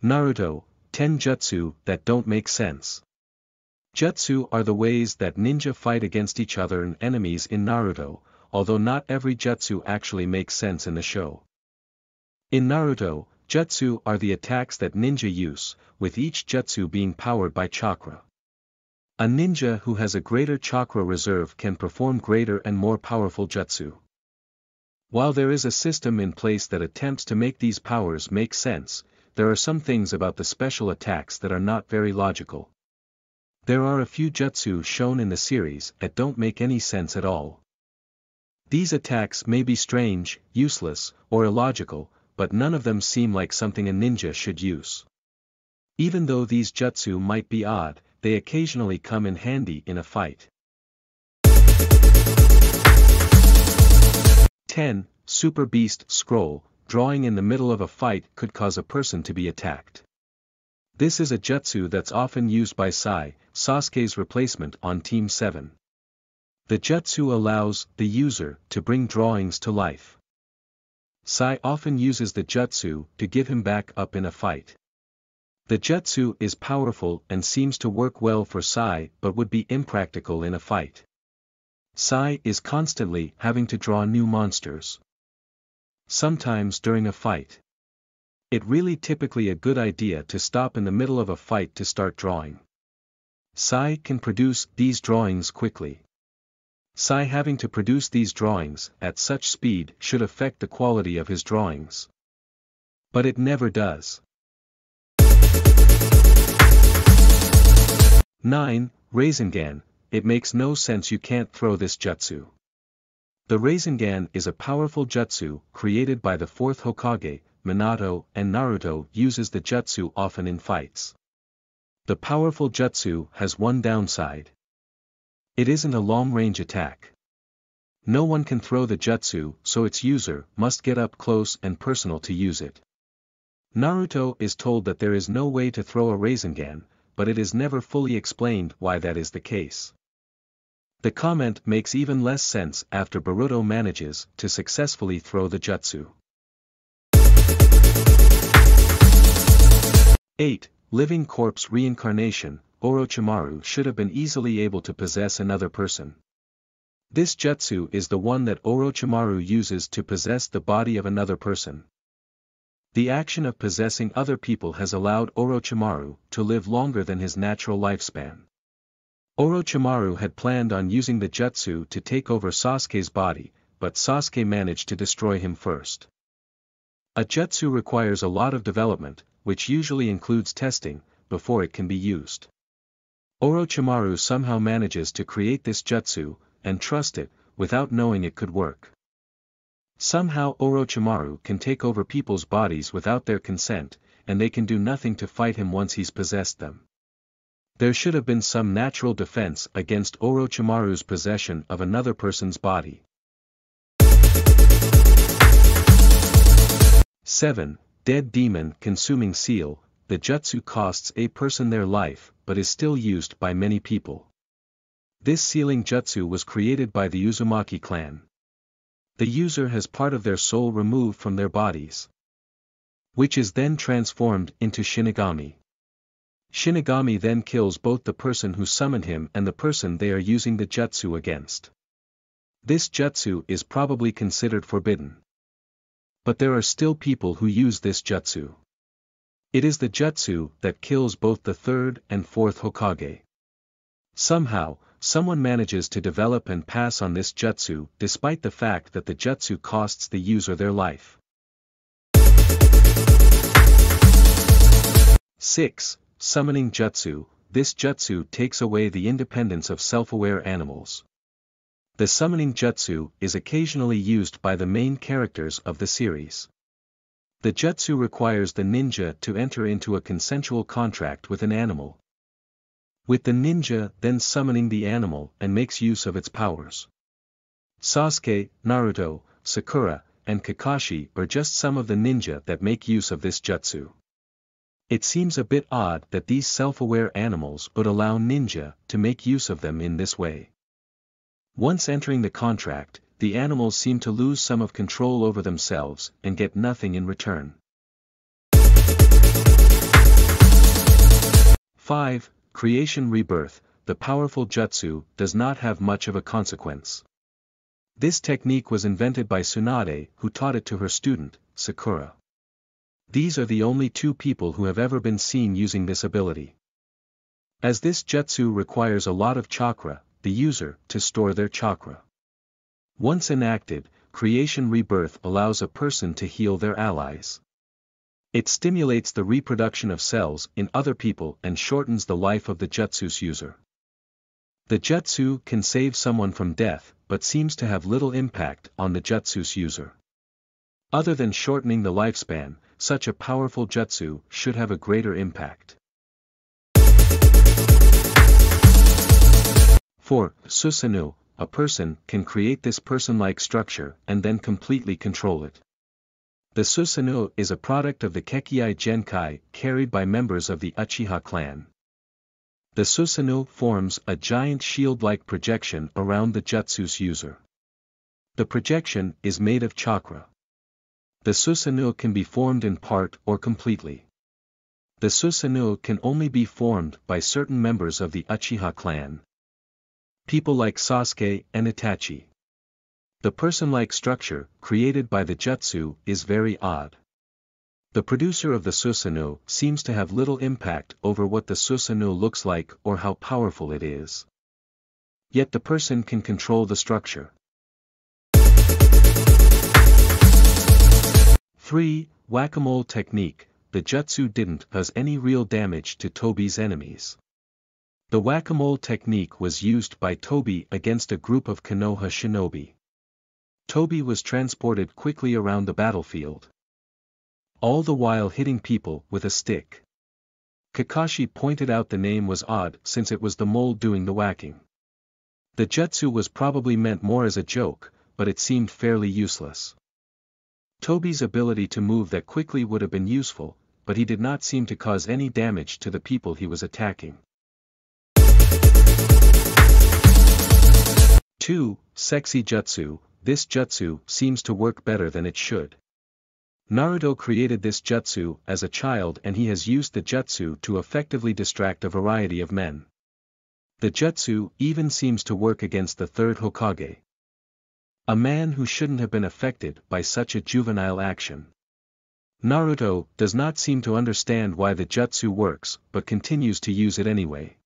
Naruto, 10 Jutsu that don't make sense. Jutsu are the ways that ninja fight against each other and enemies in Naruto, although not every jutsu actually makes sense in the show. In Naruto, jutsu are the attacks that ninja use, with each jutsu being powered by chakra. A ninja who has a greater chakra reserve can perform greater and more powerful jutsu. While there is a system in place that attempts to make these powers make sense, there are some things about the special attacks that are not very logical. There are a few jutsu shown in the series that don't make any sense at all. These attacks may be strange, useless, or illogical, but none of them seem like something a ninja should use. Even though these jutsu might be odd, they occasionally come in handy in a fight. 10. Super Beast Scroll, drawing in the middle of a fight could cause a person to be attacked. This is a jutsu that's often used by Sai, Sasuke's replacement on Team 7. The jutsu allows the user to bring drawings to life. Sai often uses the jutsu to give him back up in a fight. The jutsu is powerful and seems to work well for Sai but would be impractical in a fight. Sai is constantly having to draw new monsters. Sometimes during a fight. It really typically a good idea to stop in the middle of a fight to start drawing. Sai can produce these drawings quickly. Sai having to produce these drawings at such speed should affect the quality of his drawings. But it never does. 9. Rasengan, it makes no sense you can't throw this jutsu. The Rasengan is a powerful jutsu created by the fourth Hokage, Minato and Naruto uses the jutsu often in fights. The powerful jutsu has one downside. It isn't a long-range attack. No one can throw the jutsu, so its user must get up close and personal to use it. Naruto is told that there is no way to throw a Rasengan, but it is never fully explained why that is the case. The comment makes even less sense after Boruto manages to successfully throw the jutsu. 8. Living Corpse Reincarnation, Orochimaru should have been easily able to possess another person. This jutsu is the one that Orochimaru uses to possess the body of another person. The action of possessing other people has allowed Orochimaru to live longer than his natural lifespan. Orochimaru had planned on using the jutsu to take over Sasuke's body, but Sasuke managed to destroy him first. A jutsu requires a lot of development, which usually includes testing, before it can be used. Orochimaru somehow manages to create this jutsu, and trust it, without knowing it could work. Somehow Orochimaru can take over people's bodies without their consent, and they can do nothing to fight him once he's possessed them. There should have been some natural defense against Orochimaru's possession of another person's body. 7. Dead Demon Consuming Seal, the jutsu costs a person their life, but is still used by many people. This sealing jutsu was created by the Uzumaki clan. The user has part of their soul removed from their bodies. Which is then transformed into Shinigami. Shinigami then kills both the person who summoned him and the person they are using the jutsu against. This jutsu is probably considered forbidden. But there are still people who use this jutsu. It is the jutsu that kills both the third and fourth Hokage. Somehow, someone manages to develop and pass on this jutsu despite the fact that the jutsu costs the user their life. 6. Summoning Jutsu, this jutsu takes away the independence of self-aware animals. The summoning jutsu is occasionally used by the main characters of the series. The jutsu requires the ninja to enter into a consensual contract with an animal. With the ninja then summoning the animal and makes use of its powers. Sasuke, Naruto, Sakura, and Kakashi are just some of the ninja that make use of this jutsu. It seems a bit odd that these self-aware animals would allow ninja to make use of them in this way. Once entering the contract, the animals seem to lose some of control over themselves and get nothing in return. 5. Creation Rebirth, the powerful jutsu does not have much of a consequence. This technique was invented by Tsunade who taught it to her student, Sakura. These are the only two people who have ever been seen using this ability. As this jutsu requires a lot of chakra, the user, to store their chakra. Once enacted, creation rebirth allows a person to heal their allies. It stimulates the reproduction of cells in other people and shortens the life of the jutsu's user. The jutsu can save someone from death, but seems to have little impact on the jutsu's user. Other than shortening the lifespan, such a powerful jutsu should have a greater impact. 4. Susanoo, a person can create this person-like structure and then completely control it. The Susanoo is a product of the Kekkei Genkai carried by members of the Uchiha clan. The Susanoo forms a giant shield-like projection around the Jutsu's user. The projection is made of chakra. The Susanoo can be formed in part or completely. The Susanoo can only be formed by certain members of the Uchiha clan. People like Sasuke and Itachi. The person-like structure, created by the jutsu, is very odd. The producer of the Susanoo seems to have little impact over what the Susanoo looks like or how powerful it is. Yet the person can control the structure. 3. Whack-a-mole technique, the jutsu didn't cause any real damage to Tobi's enemies. The whack-a-mole technique was used by Tobi against a group of Konoha shinobi. Tobi was transported quickly around the battlefield. All the while hitting people with a stick. Kakashi pointed out the name was odd since it was the mole doing the whacking. The jutsu was probably meant more as a joke, but it seemed fairly useless. Tobi's ability to move that quickly would have been useful, but he did not seem to cause any damage to the people he was attacking. 2. Sexy Jutsu, this jutsu seems to work better than it should. Naruto created this jutsu as a child and he has used the jutsu to effectively distract a variety of men. The jutsu even seems to work against the third Hokage. A man who shouldn't have been affected by such a juvenile action. Naruto does not seem to understand why the jutsu works but continues to use it anyway.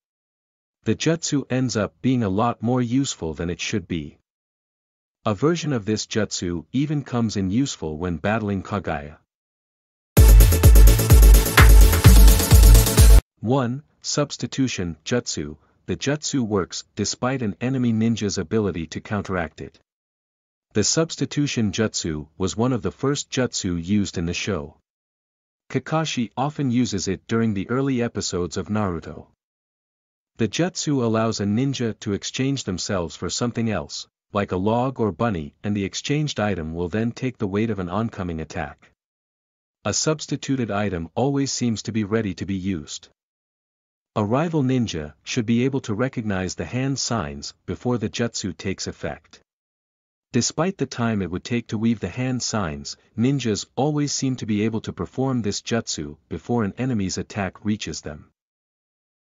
The jutsu ends up being a lot more useful than it should be. A version of this jutsu even comes in useful when battling Kaguya. 1. Substitution Jutsu The jutsu works despite an enemy ninja's ability to counteract it. The substitution jutsu was one of the first jutsu used in the show. Kakashi often uses it during the early episodes of Naruto. The jutsu allows a ninja to exchange themselves for something else, like a log or bunny and the exchanged item will then take the weight of an oncoming attack. A substituted item always seems to be ready to be used. A rival ninja should be able to recognize the hand signs before the jutsu takes effect. Despite the time it would take to weave the hand signs, ninjas always seem to be able to perform this jutsu before an enemy's attack reaches them.